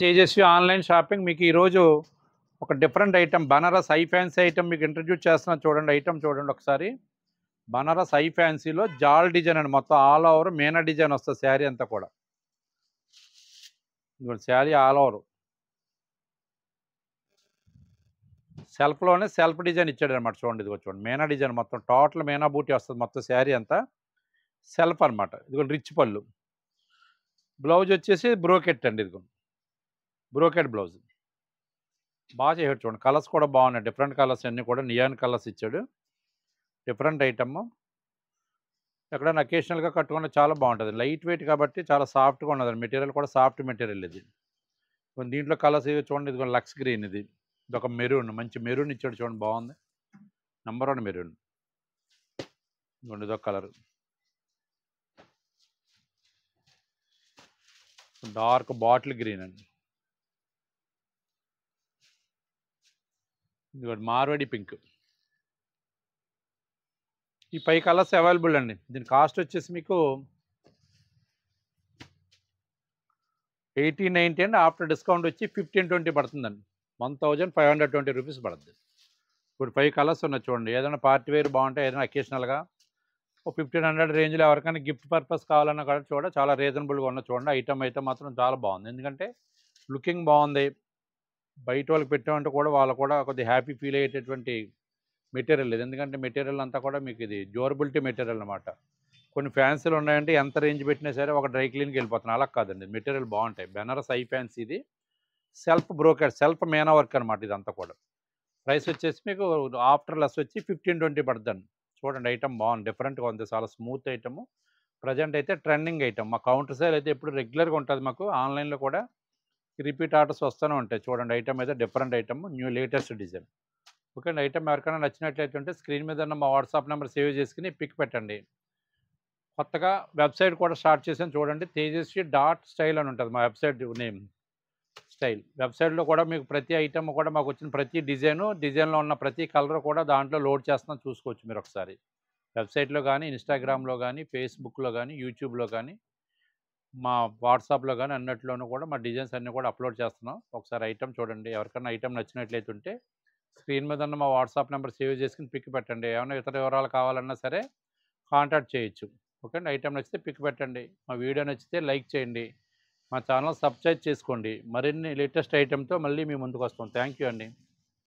Tejaswi online shopping మీకు ఈరోజు ఒక different item Banarasi fancy item మీకు ఇంట్రడ్యూస్ చేస్తున్నా చూడండి ఐటమ్ చూడండి ఒకసారి. బనారస్ హై ఫ్యాన్సీలో జాల్ డిజైన్ అండి మొత్తం ఆల్ ఓవర్ మేనా డిజైన్ వస్తుంది శారీ అంతా కూడా. ఇదిగోండి శారీ ఆల్ ఓవర్. సెల్ఫ్లోనే సెల్ఫ్ డిజైన్ ఇచ్చాడు అనమాట చూడండి ఇదిగో చూడండి మేనా డిజైన్ మొత్తం టోటల్ మేనా బూటీ వస్తుంది మొత్తం శారీ అంతా. సెల్ఫ్ అనమాట ఇదిగోండి రిచ్ పళ్ళు. బ్లౌజ్ వచ్చేసి బ్రోకెట్ అండి ఇదిగో బ్రోకెడ్ బ్లౌజ్. బాగా చేయడు చూడండి. కలర్స్ కూడా బాగున్నాయి. డిఫరెంట్ కలర్స్ అన్నీ కూడా నియాన్ కలర్స్ ఇచ్చాడు. Different item. ఎక్కడైనా అకేషనల్గా కట్టుకుంటే చాలా బాగుంటుంది. లైట్ వెయిట్ కాబట్టి చాలా సాఫ్ట్గా ఉన్నది మెటీరియల్ కూడా సాఫ్ట్ మెటీరియల్ ఇది. కొన్ని దీంట్లో కలర్స్ చూడండి. ఇది లక్స్ గ్రీన్ ఇది. ఇది ఒక మెరూన్. మంచి మెరూన్ ఇచ్చాడు చూడండి. బాగుంది. Number one maroon. ఇదిగోండి. ఇదొక కలర్. డార్క్ బాటిల్ గ్రీన్ అండి. ఇదిగోండి మార్వడి పింక్. ఈ పై కలర్స్ అవైలబుల్ అండి. దీని కాస్ట్ వచ్చేసి మీకు eighteen ninety and after discount వచ్చి ఫిఫ్టీన్ ట్వంటీ పడుతుందండి. One thousand five hundred twenty rupees పడుతుంది ఇప్పుడు ఫైవ్ కలర్స్ ఉన్నాయి చూడండి. ఏదైనా పార్టీ వేర్ బాగుంటే ఏదైనా అకేషనల్గా ఓ ఫిఫ్టీన్ హండ్రెడ్ రేంజ్లో ఎవరికైనా గిఫ్ట్ పర్పస్ కావాలన్నా కూడా చూడ చాలా రీజనబుల్గా ఉన్న చూడండి. ఐటమ్ అయితే మాత్రం చాలా బాగుంది. ఎందుకంటే లుకింగ్ బాగుంది. బయట వాళ్ళకి పెట్టామంటే కూడా వాళ్ళు కూడా కొద్దిగా హ్యాపీ ఫీల్ అయ్యేటటువంటి మెటీరియల్ ఇది ఎందుకంటే మెటీరియల్ అంతా కూడా మీకు ఇది డ్యూరబిలిటీ మెటీరియల్ అనమాట కొన్ని ఫ్యాన్సీలు ఉన్నాయంటే ఎంత రేంజ్ పెట్టినా సరే ఒక డ్రై క్లీన్కి వెళ్ళిపోతున్నాయి. అలా కాదండి. మెటీరియల్ బాగుంటాయి. బెనారస్ ఐ ఫ్యాన్సీ ఇది. Self brocade self meena work అనమాట ఇదంతా కూడా. ప్రైస్ వచ్చేసి మీకు ఆఫ్టర్ లెస్ వచ్చి ఫిఫ్టీన్ ట్వంటీ పడుతుంది. చూడండి ఐటమ్ బాగుంది. డిఫరెంట్గా ఉంది. చాలా స్మూత్ ఐటమ్ ప్రజెంట్ అయితే ట్రెండింగ్ ఐటమ్ మా కౌంటర్ సేల్ అయితే ఎప్పుడు రెగ్యులర్గా ఉంటుంది మాకు. ఆన్లైన్లో కూడా రిపీట్ ఆర్డర్స్ వస్తూనే ఉంటాయి. చూడండి ఐటమ్ అయితే different item new latest design. Okay అండి. ఐటమ్ ఎవరికైనా నచ్చినట్లయితే ఉంటే స్క్రీన్ మీద ఉన్న మా వాట్సాప్ నెంబర్ సేవ్ చేసుకుని పిక్ పెట్టండి. కొత్తగా వెబ్సైట్ కూడా స్టార్ట్ చేసాను చూడండి. తేజస్వి డాట్ స్టైల్ అని ఉంటుంది మా వెబ్సైట్ నేమ్. స్టైల్. వెబ్సైట్లో కూడా మీకు ప్రతి ఐటమ్ కూడా మాకు వచ్చిన ప్రతి డిజైను డిజైన్లో ఉన్న ప్రతి కలర్ కూడా దాంట్లో లోడ్ చేస్తున్నాం చూసుకోవచ్చు మీరు ఒకసారి. వెబ్సైట్లో కానీ ఇన్స్టాగ్రామ్లో కానీ ఫేస్బుక్లో కానీ యూట్యూబ్లో కానీ మా వాట్సాప్లో కానీ అన్నిట్లోనూ కూడా మా డిజైన్స్ అన్నీ కూడా అప్లోడ్ చేస్తున్నాం. ఒకసారి ఐటమ్ చూడండి. ఎవరికైనా ఐటమ్ నచ్చినట్లయితే ఉంటే స్క్రీన్ మీద ఉన్న మా వాట్సాప్ నెంబర్ సేవ్ చేసుకుని పిక్ పెట్టండి. ఏమైనా ఇతర వివరాలు కావాలన్నా సరే కాంటాక్ట్ చేయొచ్చు. ఓకే అండి ఐటమ్ నచ్చితే పిక్ పెట్టండి. మా వీడియో నచ్చితే లైక్ చేయండి. మా ఛానల్ సబ్స్క్రైబ్ చేసుకోండి. మరిన్ని లేటెస్ట్ ఐటెంతో మళ్ళీ మీ ముందుకు వస్తాం. థ్యాంక్ యూ అండి.